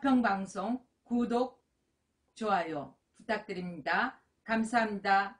사평방송 구독, 좋아요 부탁드립니다. 감사합니다.